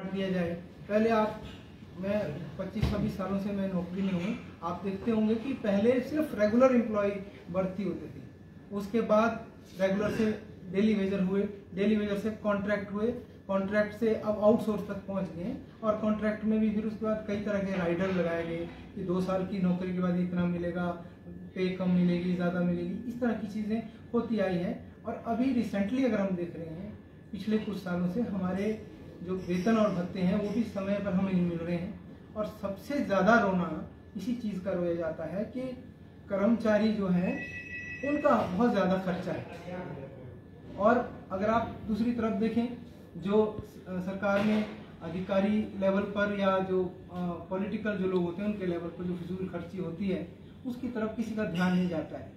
बांट दिया जाए। पहले आप, मैं 25 छब्बीस सालों से मैं नौकरी में हूँ। आप देखते होंगे कि पहले सिर्फ़ रेगुलर एम्प्लॉय भर्ती होती थी। उसके बाद रेगुलर से डेली वेजर हुए डेली वेजर से कॉन्ट्रैक्ट हुए कॉन्ट्रैक्ट से अब आउटसोर्स तक पहुँच गए और कॉन्ट्रैक्ट में भी फिर उसके बाद कई तरह के राइडर लगाए गए कि दो साल की नौकरी के बाद इतना मिलेगा पे कम मिलेगी, ज़्यादा मिलेगी। इस तरह की चीज़ें होती आई है। और अभी रिसेंटली अगर हम देख रहे हैं, पिछले कुछ सालों से हमारे जो वेतन और भत्ते हैं, वो भी समय पर हमें नहीं मिल रहे हैं। और सबसे ज़्यादा रोना इसी चीज़ का रोया जाता है कि कर्मचारी जो है, उनका बहुत ज़्यादा खर्चा है। और अगर आप दूसरी तरफ़ देखें, जो सरकार में अधिकारी लेवल पर या जो पॉलिटिकल जो लोग होते हैं, उनके लेवल पर जो फिजूल खर्ची होती है, उसकी तरफ़ किसी का ध्यान नहीं जाता है।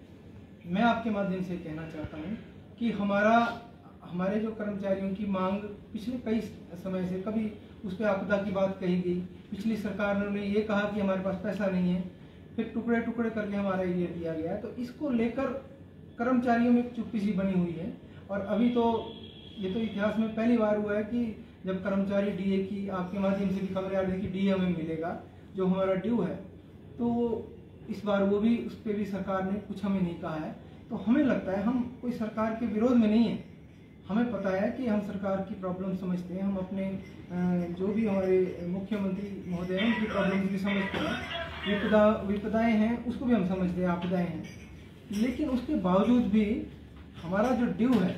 मैं आपके माध्यम से कहना चाहता हूँ कि हमारा हमारे जो कर्मचारियों की मांग पिछले कई समय से कभी उस पर आपदा की बात कही गई। पिछली सरकार ने ये कहा कि हमारे पास पैसा नहीं है, फिर टुकड़े टुकड़े करके हमारा एरिया दिया गया तो इसको लेकर कर्मचारियों में चुप्पी सी बनी हुई है और अभी तो ये तो इतिहास में पहली बार हुआ है कि जब कर्मचारी डीए की आपके माध्यम से भी खबर आ रही कि डीए हमें मिलेगा, जो हमारा ड्यू है तो इस बार वो भी, उस पर भी सरकार ने कुछ हमें नहीं कहा है। तो हमें लगता है हम कोई सरकार के विरोध में नहीं है। हमें पता है कि हम सरकार की प्रॉब्लम समझते हैं, हम अपने जो भी हमारे मुख्यमंत्री महोदय हैं, उनकी प्रॉब्लम भी समझते हैं। विपदा, विपदाएँ हैं, उसको भी हम समझते हैं, आपदाएँ हैं। लेकिन उसके बावजूद भी हमारा जो ड्यू है,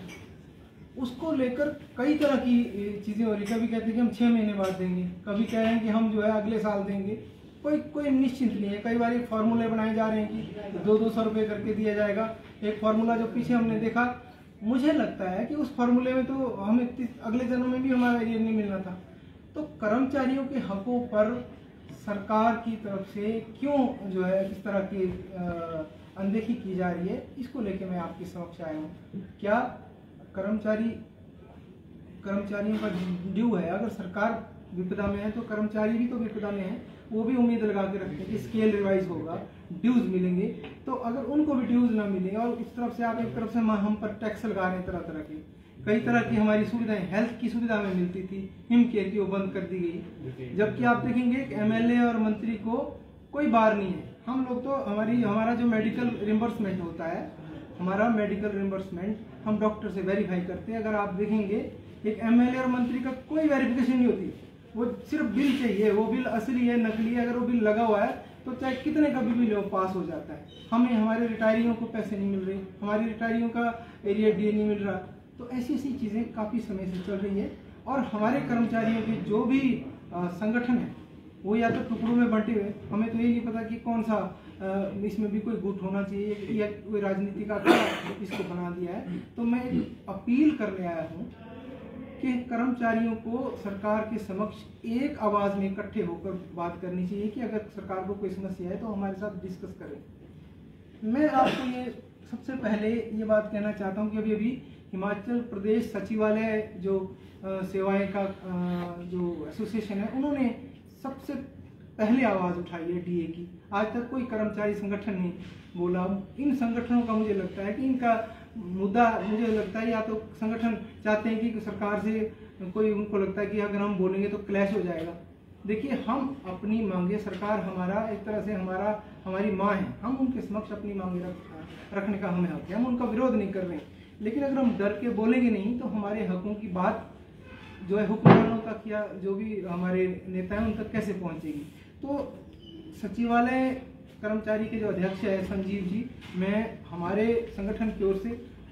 उसको लेकर कई तरह की चीज़ें हो रही कभी कहते हैं कि हम छः महीने बाद देंगे, कभी कह रहे हैं कि हम जो है अगले साल देंगे। कोई कोई निश्चिंत नहीं है। कई बार फार्मूले बनाए जा रहे हैं कि दो दो सौ रुपये करके दिया जाएगा। एक फार्मूला जो पीछे हमने देखा मुझे लगता है कि उस फॉर्मूले में तो हमें अगले जन्म में भी हमारा एरियर नहीं मिलना था। तो कर्मचारियों के हकों पर सरकार की तरफ़ से क्यों जो है इस तरह की अनदेखी की जा रही है, इसको लेके मैं आपके समक्ष आया हूँ। क्या कर्मचारी, कर्मचारियों का ड्यू है? अगर सरकार विपदा में है तो कर्मचारी भी तो विपदा में है, वो भी उम्मीद लगा के रखते हैं कि स्केल रिवाइज होगा। ड्यूज मिलेंगे। तो अगर उनको भी ड्यूज ना मिलेंगे और इस तरफ़ से आप एक तरफ़ से हम पर टैक्स लगा रहे हैं तरह तरह के कई तरह की हमारी सुविधाएँ हेल्थ की सुविधा हमें मिलती थी हिम केयर की वो बंद कर दी गई। जबकि आप देखेंगे एमएलए और मंत्री को कोई बार नहीं है। हम लोग तो हमारी हमारा जो मेडिकल रिम्बर्समेंट होता है हमारा मेडिकल रिम्बर्समेंट हम डॉक्टर से वेरीफाई करते हैं। अगर आप देखेंगे एक एमएलए और मंत्री का कोई वेरिफिकेशन नहीं होती। वो सिर्फ़ बिल चाहिए वो बिल असली है नकली है अगर वो बिल लगा हुआ है तो चाहे कितने का भी हो पास हो जाता है। हमें, हमारे रिटायरियों को पैसे नहीं मिल रहे, हमारी रिटायरियों का एरिया डी नहीं मिल रहा। तो ऐसी ऐसी चीज़ें काफ़ी समय से चल रही है और हमारे कर्मचारियों के जो भी संगठन है, वो या तो टुकड़ों में बंटे हुए हमें तो ये नहीं पता कि कौन सा इसमें भी कोई गुट होना चाहिए या कोई राजनीति का इसको बना दिया है। तो मैं अपील करने आया हूँ कि कर्मचारियों को सरकार के समक्ष एक आवाज़ में इकट्ठे होकर बात करनी चाहिए कि अगर सरकार को कोई समस्या है तो हमारे साथ डिस्कस करें। मैं आपको ये सबसे पहले ये बात कहना चाहता हूँ कि अभी अभी हिमाचल प्रदेश सचिवालय जो सेवाएँ का जो एसोसिएशन है, उन्होंने सबसे पहले आवाज़ उठाई है डीए की। आज तक कोई कर्मचारी संगठन नहीं बोला। इन संगठनों का मुझे लगता है कि इनका मुद्दा मुझे लगता है या तो संगठन चाहते हैं कि सरकार से कोई उनको लगता है कि अगर हम बोलेंगे तो क्लैश हो जाएगा। देखिए हम अपनी मांगे सरकार हमारा एक तरह से हमारा हमारी माँ है। हम उनके समक्ष अपनी मांगे रख, रखने का हमें हक है। हम उनका विरोध नहीं कर रहे हैं। लेकिन अगर हम डर के बोलेंगे नहीं तो हमारे हकों की बात जो है हुक्मरानों तक या जो भी हमारे नेता हैं उन तक कैसे पहुंचेगी? तो सचिवालय कर्मचारी के जो अध्यक्ष है, संजीव जी, मैं हमारे संगठन की ओर से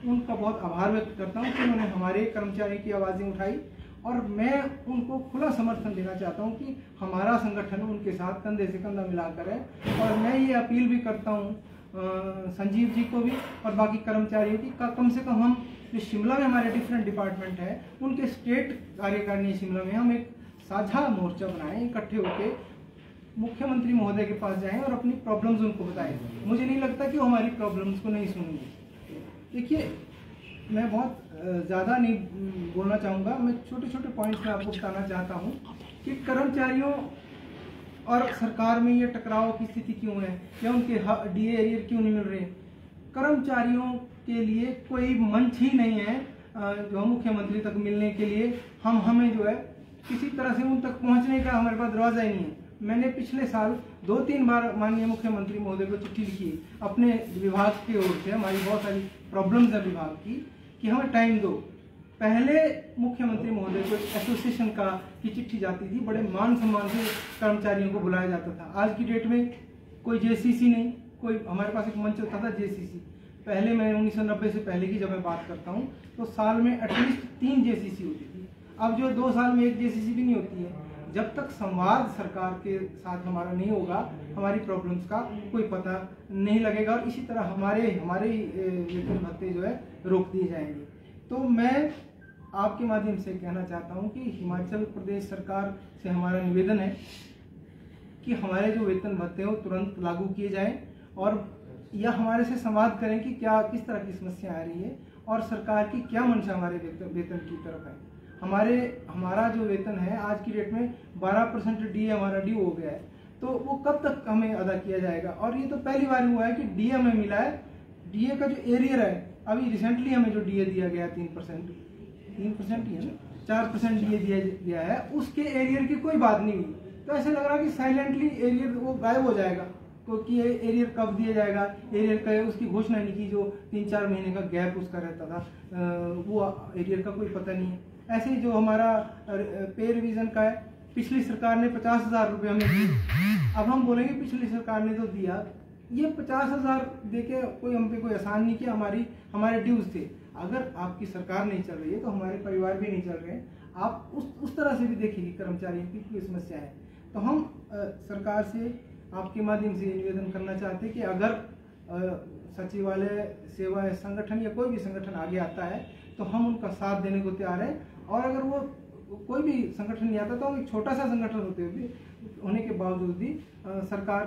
उनका बहुत आभार व्यक्त करता हूँ कि उन्होंने हमारे कर्मचारी की आवाज़ें उठाई और मैं उनको खुला समर्थन देना चाहता हूँ कि हमारा संगठन उनके साथ कंधे से कंधा मिलाकर है और मैं ये अपील भी करता हूँ संजीव जी को भी और बाकी कर्मचारियों की कम से कम हम जो शिमला में हमारे डिफरेंट डिपार्टमेंट है, उनके स्टेट कार्यकारिणी शिमला में हम एक साझा मोर्चा बनाएँ, इकट्ठे होकर मुख्यमंत्री महोदय के पास जाएँ और अपनी प्रॉब्लम्स उनको बताएँ। मुझे नहीं लगता कि वो हमारी प्रॉब्लम्स को नहीं सुनेंगे। देखिए, मैं बहुत ज़्यादा नहीं बोलना चाहूँगा। मैं छोटे छोटे पॉइंट्स में आपको बताना चाहता हूँ कि कर्मचारियों और सरकार में ये टकराव की स्थिति क्यों है? या उनके डी एरियर क्यों नहीं मिल रहे? कर्मचारियों के लिए कोई मंच ही नहीं है जो मुख्यमंत्री तक मिलने के लिए। हम, हमें जो है, किसी तरह से उन तक पहुँचने का हमारे पास दरवाज़ा ही नहीं है। मैंने पिछले साल दो तीन बार माननीय मुख्यमंत्री महोदय को चिट्ठी लिखी। अपने विभाग की ओर से, हमारी बहुत सारी प्रॉब्लम्स है विभाग की, कि हमें टाइम दो। पहले मुख्यमंत्री महोदय को एसोसिएशन का की चिट्ठी जाती थी, बड़े मान सम्मान से कर्मचारियों को बुलाया जाता था। आज की डेट में कोई जेसीसी नहीं, कोई हमारे पास एक मंच होता था जेसीसी पहले मैं उन्नीस सौ नब्बे से पहले की जब मैं बात करता हूँ तो साल में एटलीस्ट तीन जेसीसी होती थी। अब जो दो साल में एक जेसीसी भी नहीं होती है जब तक संवाद सरकार के साथ हमारा नहीं होगा, हमारी प्रॉब्लम्स का कोई पता नहीं लगेगा और इसी तरह हमारे हमारे वेतन भत्ते जो है रोक दिए जाएँगे। तो मैं आपके माध्यम से कहना चाहता हूँ कि हिमाचल प्रदेश सरकार से हमारा निवेदन है कि हमारे जो वेतन भत्ते हो तुरंत लागू किए जाएँ और या हमारे से संवाद करें कि क्या, किस तरह की समस्या आ रही है और सरकार की क्या मंशा हमारे वेतन की तरफ़ है। हमारे, हमारा जो वेतन है, आज की डेट में 12 परसेंट डी हमारा ड्यू हो गया है। तो वो कब तक हमें अदा किया जाएगा? और ये तो पहली बार हुआ है कि डी हमें मिला है। डीए का जो एरियर है, अभी रिसेंटली हमें जो डीए दिया गया तीन परसेंट। तीन परसेंट ही है ना? चार परसेंट डीए दिया गया है। उसके एरियर की कोई बात नहीं हुई। तो ऐसे लग रहा कि साइलेंटली एरियर वो गायब हो जाएगा। तो एरियर कब दिया जाएगा? एरियर का उसकी घोषणा नहीं की जो तीन चार महीने का गैप उसका रहता था। वो एरियर का कोई पता नहीं है। ऐसे ही जो हमारा पे रिवीजन का है पिछली सरकार ने पचास हज़ार रुपये हमें दिए। अब हम बोलेंगे पिछली सरकार ने तो दिया ये पचास हज़ार दे के कोई हम पे कोई आसान नहीं किया। हमारी हमारे ड्यूज थे। अगर आपकी सरकार नहीं चल रही है तो हमारे परिवार भी नहीं चल रहे हैं। आप उस उस तरह से भी देखिए कर्मचारियों की कोई समस्या है। तो हम आ, सरकार से आपके माध्यम से निवेदन करना चाहते हैं कि अगर सचिवालय, सेवा संगठन या कोई भी संगठन आगे आता है तो हम उनका साथ देने को तैयार हैं। और अगर वो, कोई भी संगठन नहीं आता तो हम एक छोटा सा संगठन होते हुए होने के बावजूद भी सरकार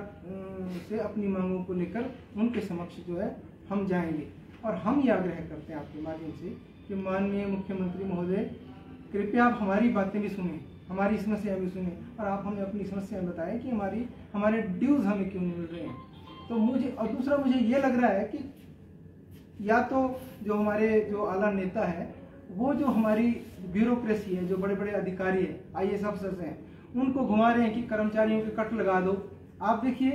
से अपनी मांगों को लेकर उनके समक्ष जो है, हम जाएँगे। और हम ये आग्रह करते हैं आपके माध्यम से कि माननीय मुख्यमंत्री महोदय, कृपया आप हमारी बातें भी सुनें। हमारी समस्या भी सुने। और आप हमें अपनी समस्याएँ बताएँ कि हमारी, हमारे ड्यूज हमें क्यों मिल रहे हैं? तो मुझे, और दूसरा मुझे ये लग रहा है कि या तो जो हमारे जो आला नेता है, वो जो हमारी ब्यूरोक्रेसी है, जो बड़े बड़े अधिकारी है आई एस अफसर हैं, उनको घुमा रहे हैं कि कर्मचारियों के कट लगा दो। आप देखिए,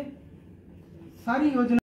सारी योजना